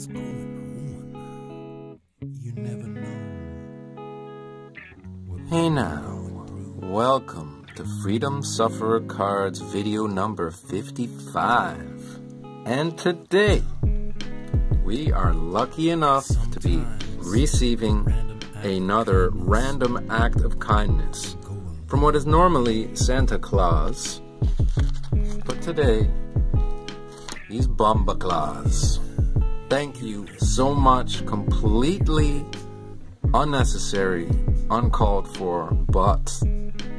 What's going on? You never know. Hey now, welcome to Freedom Sufferer Cards video number 55. And today, we are lucky enough to be receiving another random act of kindness from what is normally Santa Claus. But today, he's Bomba Claus. Thank you so much, completely unnecessary, uncalled for, but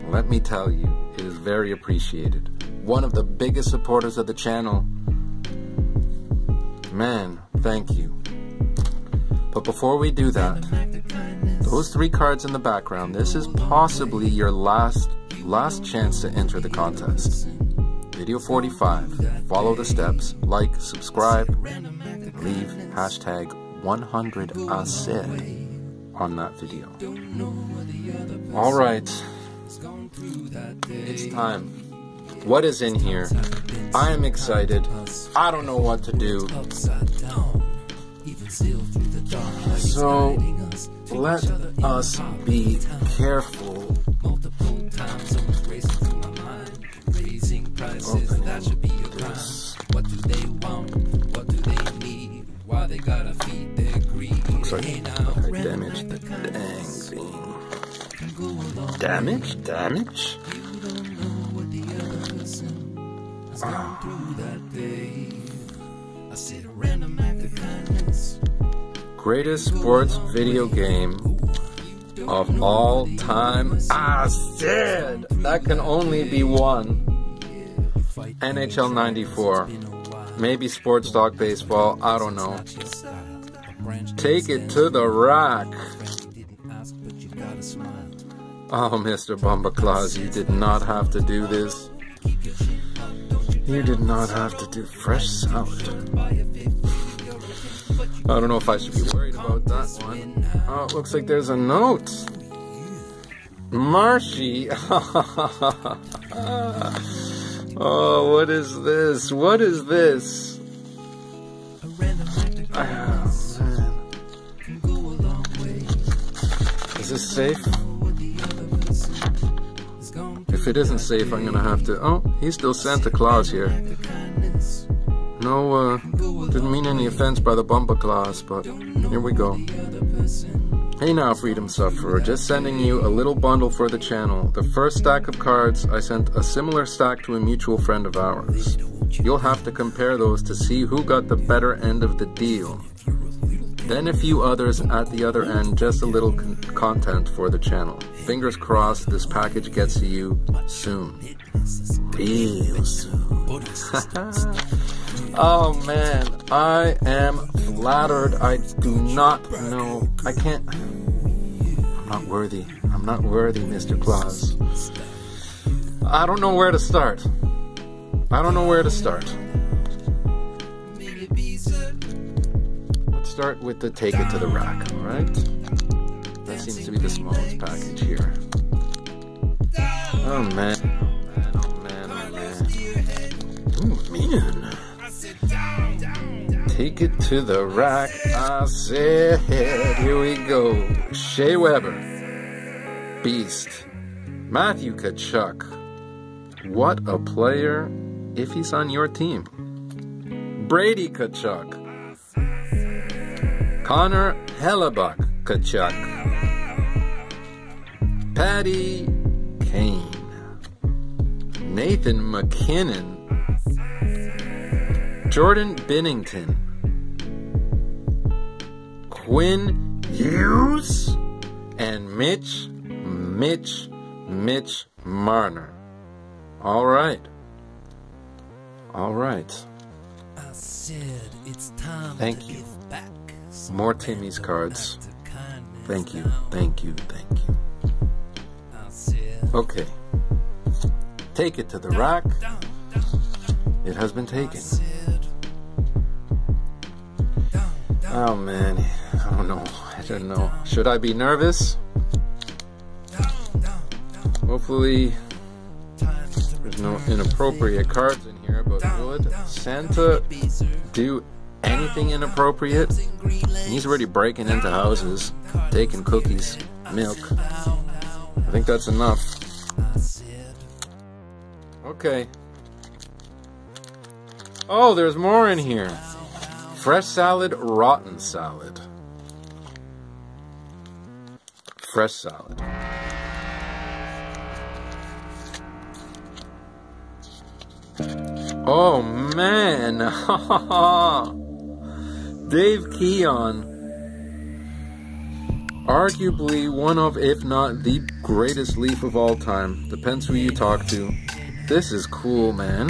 let me tell you, it is very appreciated. One of the biggest supporters of the channel. Man, thank you. But before we do that, those three cards in the background, this is possibly your last last chance to enter the contest. Video 45. Follow the steps, like, subscribe, leave hashtag 100 said on that video. Alright, it's time. What is in here? I am excited. I don't know what to do. So, let us be careful. They gotta feed their greed? Looks like Hey, now, I damaged the dang thing. can go a long Damage? Damage? You don't know what the other person has gone ah. through that day. I said a random act of kindness. Greatest sports video game of all time. I ah, said that can only be one. NHL 94. Maybe Sports Talk Baseball. I don't know. Take it to the rack. Oh, Mr. Bumba Claus, you did not have to do this. You did not have to do fresh salad. I don't know if I should be worried about that one. Oh, it looks like there's a note. Marshy. oh, what is this? What is this? Oh. Is this safe? If it isn't safe, I'm gonna have to. Oh, he's still Santa Claus here. No, uh, didn't mean any offense by the Bumba Claus, but here we go. Hey now, Freedom Sufferer, just sending you a little bundle for the channel. The first stack of cards, I sent a similar stack to a mutual friend of ours. You'll have to compare those to see who got the better end of the deal. Then a few others at the other end, just a little con- content for the channel. Fingers crossed this package gets to you soon. Real soon. oh man, I am flattered. I do not know. I can't. I'm not worthy. I'm not worthy, Mr. Claus. I don't know where to start. I don't know where to start. Let's start with the take it to the rack, alright? That seems to be the smallest package here. Oh man, oh man, oh man, oh man. Oh man. Take it to the rack, I said. Here we go. Shea Weber. Beast. Matthew Tkachuk. What a player if he's on your team. Brady Tkachuk. Connor Hellebuyck Tkachuk. Patty Kane. Nathan MacKinnon. Jordan Binnington. Quinn Hughes. And Mitch, Mitch, Mitch Marner. All right. All right. I said it's time Thank you. give back. some More Timmy's cards. act of kindness Thank you. Thank you. Thank you. Okay. Take it to the rack. It has been taken. Oh man. I don't know. I don't know. Should I be nervous? Hopefully there's no inappropriate cards in here, but would Santa do anything inappropriate. He's already breaking into houses, taking cookies, milk. I think that's enough. Okay. Oh, there's more in here. Fresh salad, rotten salad. Fresh salad. Oh man. Dave Keon. Arguably one of, if not the greatest Leaf of all time. Depends who you talk to. This is cool, man.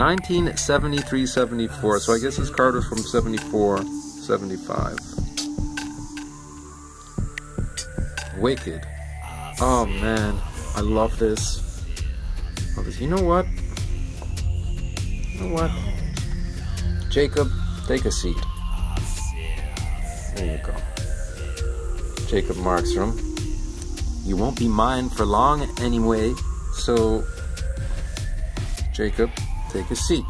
1973 74. So I guess this card was from 74 75. Wicked. Oh man, I love this. Oh, this. You know what? You know what? Jacob, take a seat. There you go. Jacob Markstrom. You won't be mine for long anyway, so Jacob, take a seat.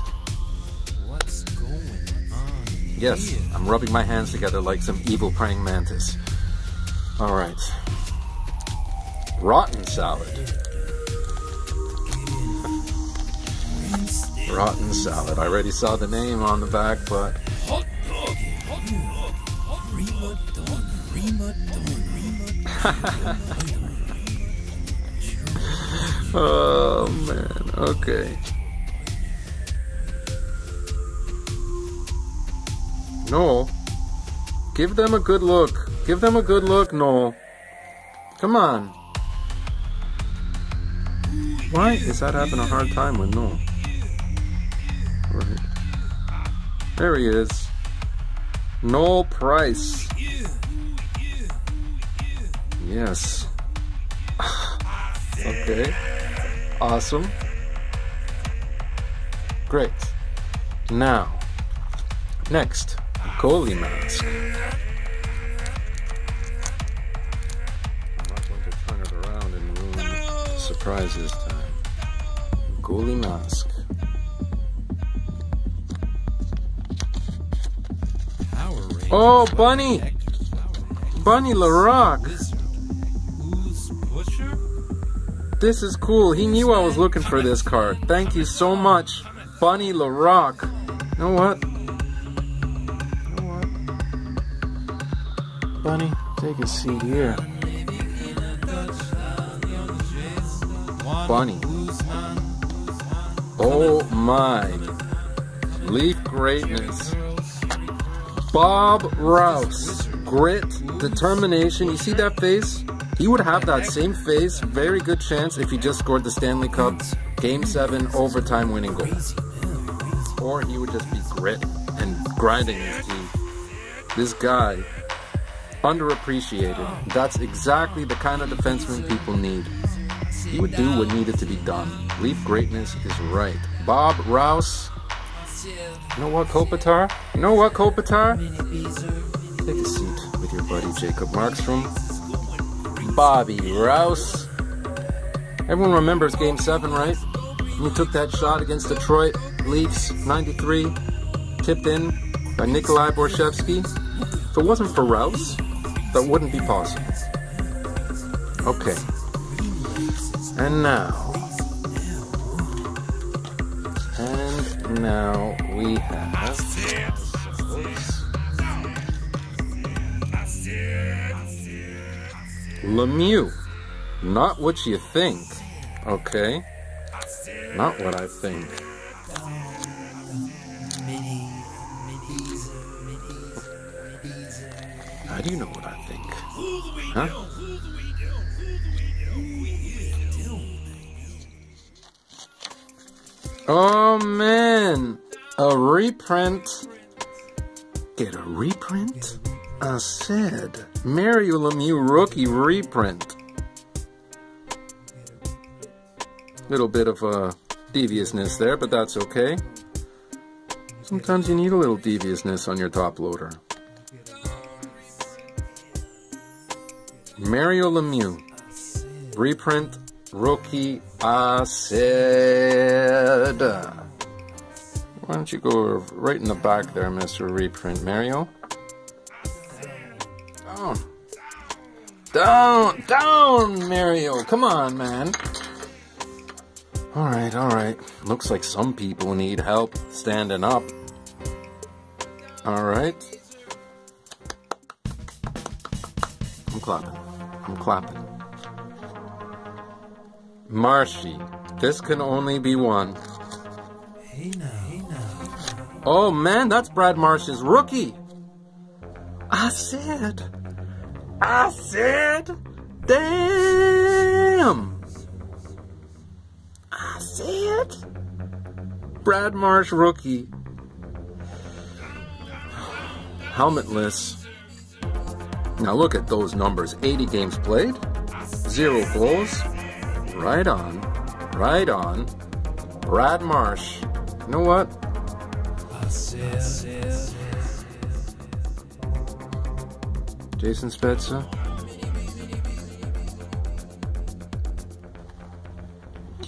What's going on? Yes, here? I'm rubbing my hands together like some evil praying mantis. All right. Rotten salad. Rotten salad. I already saw the name on the back, but Hot dog. Hot dog. Prima donna. Prima donna. oh man. Okay. Noel, give them a good look. Give them a good look, Noel. Come on. Why is that having a hard time with Noel? Right. There he is. Noel Price. Yes. okay. Awesome. Great. Now, next, goalie mask. I'm not going to turn it around and ruin the surprise this time. Goalie mask. Oh, Bunny! Bunny Larocque. Wizard. Who's Pusher? This is cool. He knew I was looking for this card. Thank you so much, Bunny Larocque. You know what? Bunny, take a seat here. Bunny. Oh my. Leaf greatness. Bob Rouse. Grit, determination. You see that face? He would have that same face, very good chance if he just scored the Stanley Cup Game 7 overtime winning goal. Or he would just be grit and grinding his teeth. This guy, underappreciated. That's exactly the kind of defenseman people need. He would do what needed to be done. Leaf greatness is right. Bob Rouse. You know what, Kopitar? You know what, Kopitar? Take a seat with your buddy Jacob Markstrom. Bobby Rouse. Everyone remembers Game 7, right? He took that shot against Detroit, Leafs, 93, tipped in by Nikolai Borschevsky. If it wasn't for Rouse, that wouldn't be possible. Okay. And now. And now we have. Lemieux. Not what you think. Okay. Not what I think. How do you know what I? Huh? Oh man, a reprint. Get a reprint? I said Mario Lemieux rookie reprint. Little bit of uh, deviousness there, but that's okay. Sometimes you need a little deviousness on your top loader. Mario Lemieux, reprint, rookie, said. Why don't you go right in the back there, Mr. Reprint Mario? Down. Down, down, Mario. Come on, man. Alright, alright. Looks like some people need help standing up. Alright. I'm clapping. Clapping. Marshy, this can only be one. Hey now, hey now. Oh man, that's Brad Marsh's rookie. I said. I said. Damn. I said. Brad Marsh rookie. Helmetless. Now look at those numbers 80 games played, zero goals. Right on. Right on. Brad Marsh. You know what? Jason Spezza.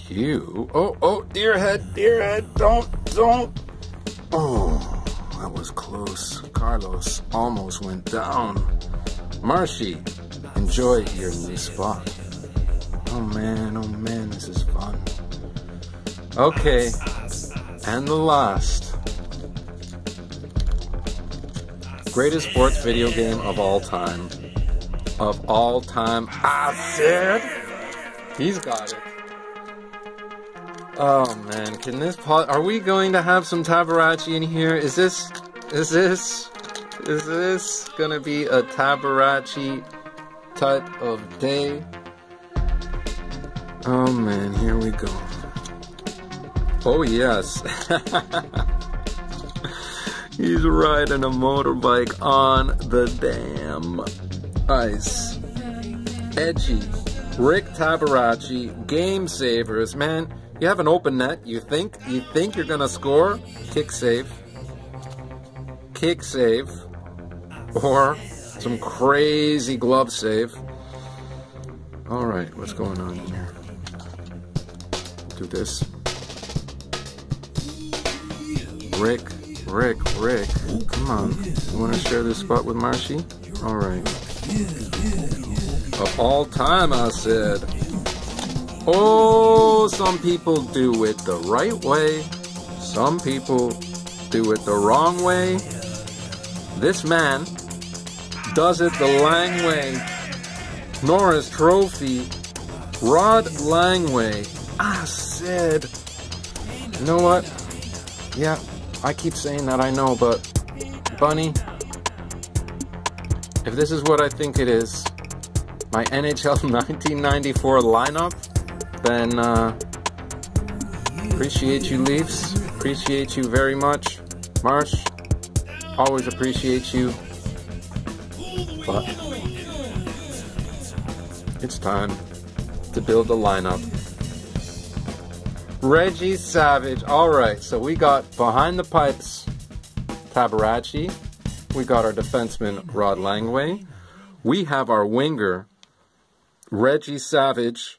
You. Oh, oh, dear head, dear head. Don't, don't. Oh, that was close. Carlos almost went down. Marshy, enjoy your new spot. Oh man, oh man, this is fun. Okay, and the last. Greatest sports video game of all time. Of all time. I said. He's got it. Oh man, can this pot? Are we going to have some Tabaracci in here? Is this? Is this? Is this gonna be a Tabaracci type of day? Oh man, here we go. Oh yes. He's riding a motorbike on the damn ice. Edgy. Rick Tabaracci, game savers, man. You have an open net. You think you think you're gonna score? Kick save. Kick save. Or some crazy glove save. Alright, what's going on here? Do this. Rick, Rick, Rick. Come on. You wanna share this spot with Marshy? Alright. Of all time, I said. Oh, some people do it the right way. Some people do it the wrong way. This man does it the Lang way. Norris Trophy. Rod Langway. I ah, said. You know what? Yeah, I keep saying that, I know, but Bunny, if this is what I think it is, my NHL 1994 lineup, then uh, appreciate you, Leafs. Appreciate you very much. Marsh, always appreciate you. But it's time to build the lineup. Reggie Savage. All right, so we got behind the pipes Tabaracci. We got our defenseman Rod Langway. We have our winger Reggie Savage.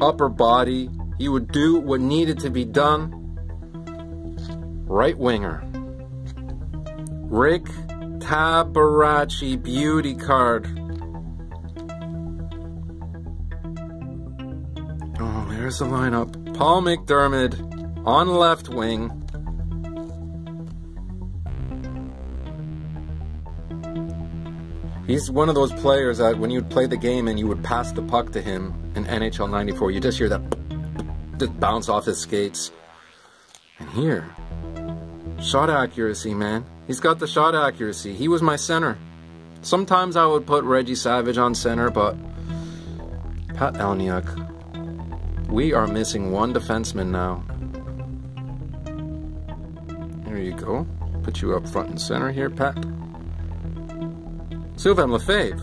Upper body. He would do what needed to be done. Right winger. Rick Tabaracci beauty card. Oh, there's the lineup. Paul MacDermid on left wing. He's one of those players that when you'd play the game and you would pass the puck to him in NHL 94, you just hear that just bounce off his skates. And here, shot accuracy, man. He's got the shot accuracy. He was my center. Sometimes I would put Reggie Savage on center, but Pat Elynuik, we are missing one defenseman now. There you go. Put you up front and center here, Pat. Sylvain Lefebvre.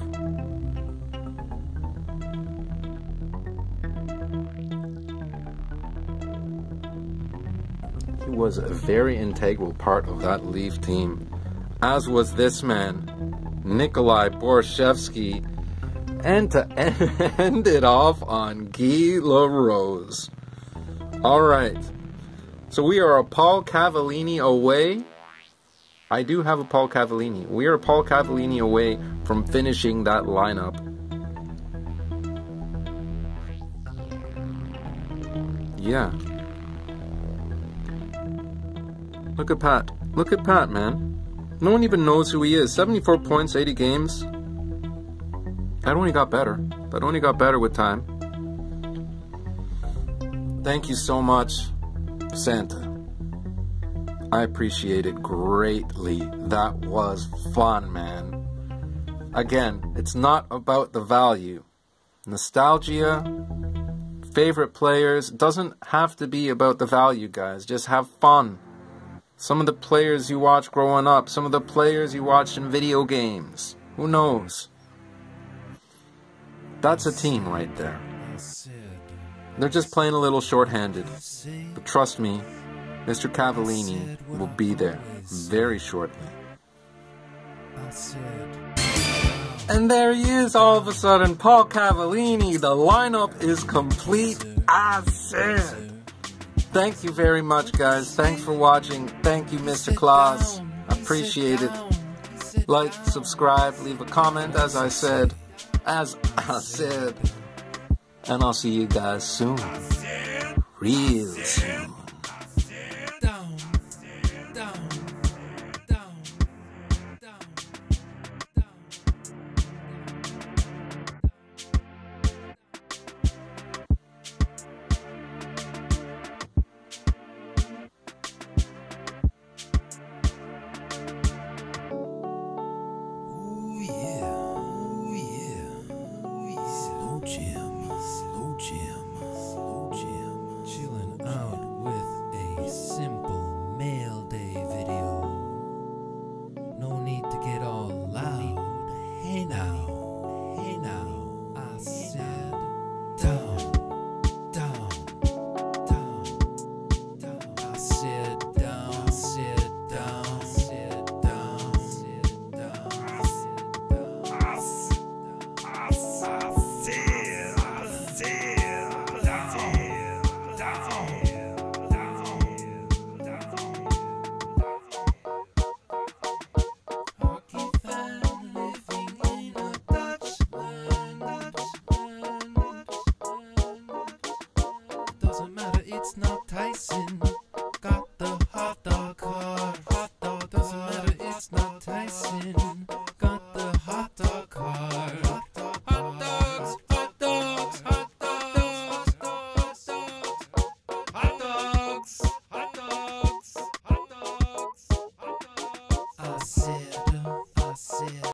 He was a very integral part of that Leaf team, as was this man, Nikolai Borschevsky, and to end it off on Guy LaRose. All right, So we are a Paul Cavallini away. I do have a Paul Cavallini. We are Paul Cavallini away from finishing that lineup. Yeah. Look at Pat. Look at Pat, man. No one even knows who he is. 74 points, 80 games. That only got better. That only got better with time. Thank you so much, Santa. I appreciate it greatly. That was fun, man. Again, it's not about the value. Nostalgia, favorite players, doesn't have to be about the value, guys. Just have fun. Some of the players you watch growing up, some of the players you watched in video games. Who knows? That's a team right there. They're just playing a little short-handed. But trust me, Mr. Cavallini will be there very shortly. And there he is all of a sudden, Paul Cavallini. The lineup is complete. I said. Thank you very much, guys. Thanks for watching. Thank you, Mr. Claus. Appreciate it. Like, subscribe, leave a comment, as I said. As I said. And I'll see you guys soon. Real soon.